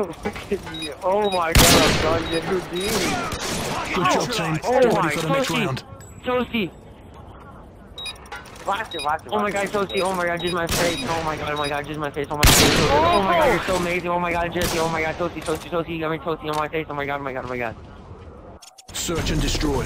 oh my god, I'm done. Houdini. Good job, team. Oh Get ready for the next round. Toasty. Blast it, blast it. Oh my god, Toasty. Oh my god, just my face. Oh my god, oh my god, just my face. Oh my god, oh my god, you're so amazing. Oh my god, Jesse. Oh my god, Toasty, Toasty, Toasty. You got me Toasty on my face. Oh my god, oh my god, oh my god. Search and destroy.